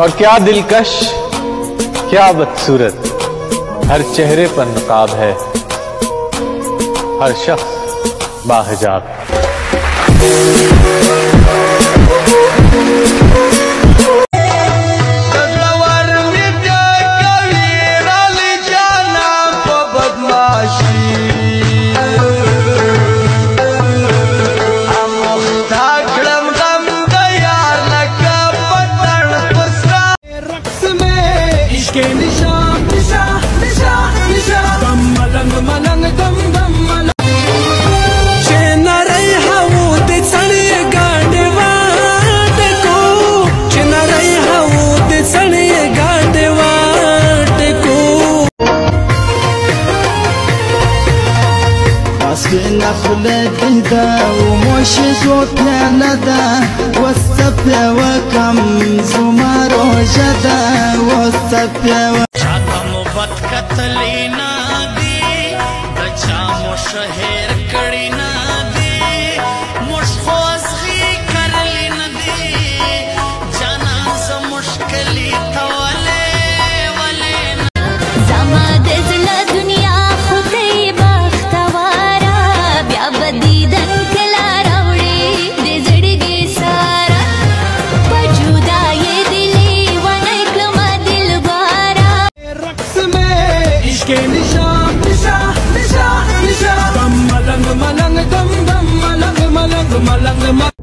और क्या दिलकश क्या बदसूरत हर चेहरे पर नकाब है हर शख्स बाहजाब दिशा दिशा दिशा दम मलंग मलंग दम दम मलंग سپینا خله دیدا و موش جو پیاله دا وست پیو کم زما روژه دا وست پیو قتل نه دی د چا مو شهر skin. Lisha, lisha, lisha, lisha. Dum, malang, malang, dum, dum, malang, malang, malang, malang.